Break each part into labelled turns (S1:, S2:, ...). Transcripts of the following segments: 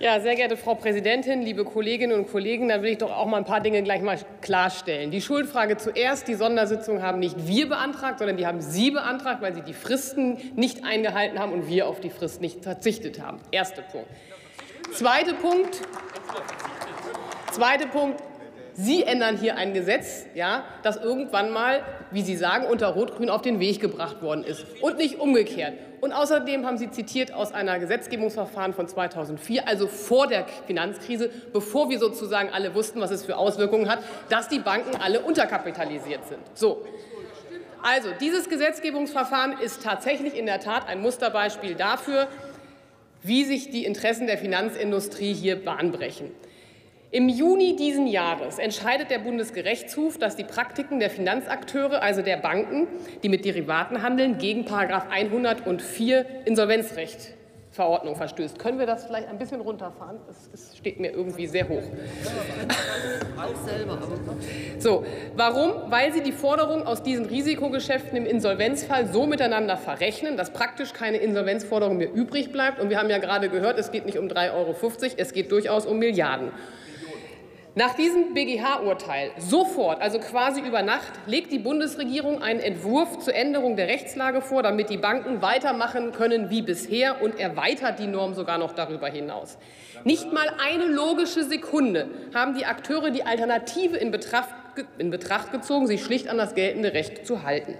S1: Ja, sehr geehrte Frau Präsidentin, liebe Kolleginnen und Kollegen, da will ich doch auch mal ein paar Dinge gleich mal klarstellen. Die Schuldfrage zuerst. Die Sondersitzung haben nicht wir beantragt, sondern die haben Sie beantragt, weil Sie die Fristen nicht eingehalten haben und wir auf die Frist nicht verzichtet haben. Erster Punkt. Zweiter Punkt. Zweiter Punkt. Sie ändern hier ein Gesetz, ja, das irgendwann mal, wie Sie sagen, unter Rot-Grün auf den Weg gebracht worden ist und nicht umgekehrt. Und außerdem haben Sie zitiert aus einer Gesetzgebungsverfahren von 2004, also vor der Finanzkrise, bevor wir sozusagen alle wussten, was es für Auswirkungen hat, dass die Banken alle unterkapitalisiert sind. So. Also, dieses Gesetzgebungsverfahren ist tatsächlich in der Tat ein Musterbeispiel dafür, wie sich die Interessen der Finanzindustrie hier bahnbrechen. Im Juni diesen Jahres entscheidet der Bundesgerichtshof, dass die Praktiken der Finanzakteure, also der Banken, die mit Derivaten handeln, gegen § 104 Insolvenzrecht Verordnung verstößt. Können wir das vielleicht ein bisschen runterfahren? Das steht mir irgendwie sehr hoch. So, warum? Weil sie die Forderungen aus diesen Risikogeschäften im Insolvenzfall so miteinander verrechnen, dass praktisch keine Insolvenzforderung mehr übrig bleibt. Und wir haben ja gerade gehört, es geht nicht um 3,50 Euro, es geht durchaus um Milliarden. Nach diesem BGH-Urteil sofort, also quasi über Nacht, legt die Bundesregierung einen Entwurf zur Änderung der Rechtslage vor, damit die Banken weitermachen können wie bisher und erweitert die Norm sogar noch darüber hinaus. Nicht mal eine logische Sekunde haben die Akteure die Alternative in Betracht, in Betracht gezogen, sich schlicht an das geltende Recht zu halten.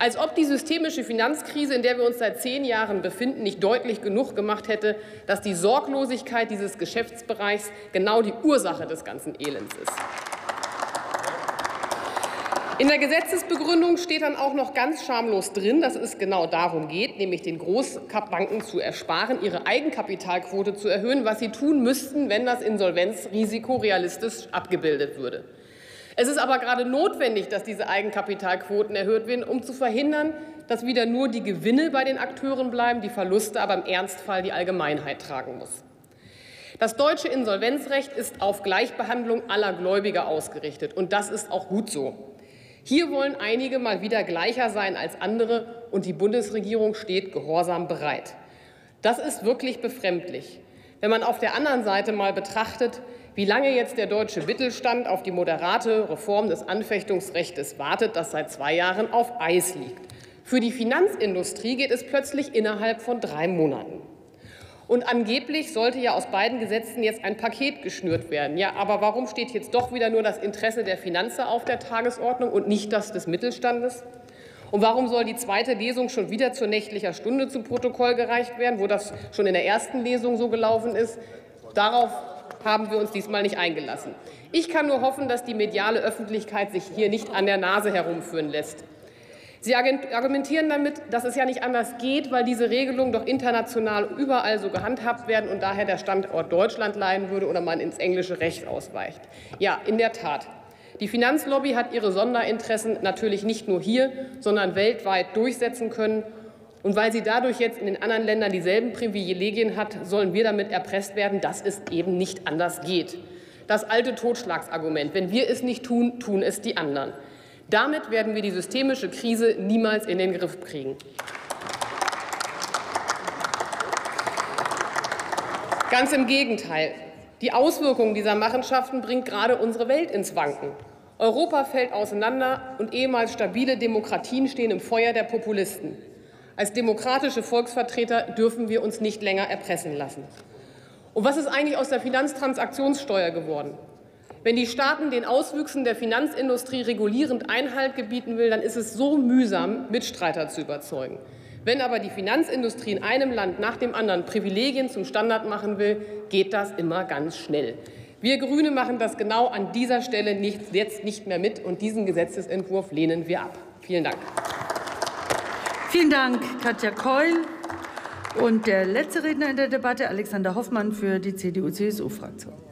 S1: Als ob die systemische Finanzkrise, in der wir uns seit zehn Jahren befinden, nicht deutlich genug gemacht hätte, dass die Sorglosigkeit dieses Geschäftsbereichs genau die Ursache des ganzen Elends ist. In der Gesetzesbegründung steht dann auch noch ganz schamlos drin, dass es genau darum geht, nämlich den Großbanken zu ersparen, ihre Eigenkapitalquote zu erhöhen, was sie tun müssten, wenn das Insolvenzrisiko realistisch abgebildet würde. Es ist aber gerade notwendig, dass diese Eigenkapitalquoten erhöht werden, um zu verhindern, dass wieder nur die Gewinne bei den Akteuren bleiben, die Verluste aber im Ernstfall die Allgemeinheit tragen muss. Das deutsche Insolvenzrecht ist auf Gleichbehandlung aller Gläubiger ausgerichtet, und das ist auch gut so. Hier wollen einige mal wieder gleicher sein als andere, und die Bundesregierung steht gehorsam bereit. Das ist wirklich befremdlich. Wenn man auf der anderen Seite mal betrachtet, wie lange jetzt der deutsche Mittelstand auf die moderate Reform des Anfechtungsrechts wartet, das seit zwei Jahren auf Eis liegt. Für die Finanzindustrie geht es plötzlich innerhalb von drei Monaten. Und angeblich sollte ja aus beiden Gesetzen jetzt ein Paket geschnürt werden. Ja, aber warum steht jetzt doch wieder nur das Interesse der Finanzer auf der Tagesordnung und nicht das des Mittelstandes? Und warum soll die zweite Lesung schon wieder zur nächtlicher Stunde zu Protokoll gereicht werden, wo das schon in der ersten Lesung so gelaufen ist? Darauf haben wir uns diesmal nicht eingelassen. Ich kann nur hoffen, dass die mediale Öffentlichkeit sich hier nicht an der Nase herumführen lässt. Sie argumentieren damit, dass es ja nicht anders geht, weil diese Regelungen doch international überall so gehandhabt werden und daher der Standort Deutschland leiden würde oder man ins englische Recht ausweicht. Ja, in der Tat. Die Finanzlobby hat ihre Sonderinteressen natürlich nicht nur hier, sondern weltweit durchsetzen können und weil sie dadurch jetzt in den anderen Ländern dieselben Privilegien hat, sollen wir damit erpresst werden, dass es eben nicht anders geht. Das alte Totschlagsargument, wenn wir es nicht tun, tun es die anderen. Damit werden wir die systemische Krise niemals in den Griff kriegen. Ganz im Gegenteil. Die Auswirkungen dieser Machenschaften bringt gerade unsere Welt ins Wanken. Europa fällt auseinander und ehemals stabile Demokratien stehen im Feuer der Populisten. Als demokratische Volksvertreter dürfen wir uns nicht länger erpressen lassen. Und was ist eigentlich aus der Finanztransaktionssteuer geworden? Wenn die Staaten den Auswüchsen der Finanzindustrie regulierend Einhalt gebieten will, dann ist es so mühsam, Mitstreiter zu überzeugen. Wenn aber die Finanzindustrie in einem Land nach dem anderen Privilegien zum Standard machen will, geht das immer ganz schnell. Wir Grüne machen das genau an dieser Stelle nicht, jetzt nicht mehr mit, und diesen Gesetzentwurf lehnen wir ab. Vielen Dank.
S2: Vielen Dank, Katja Keul. Und der letzte Redner in der Debatte, Alexander Hoffmann für die CDU-CSU-Fraktion.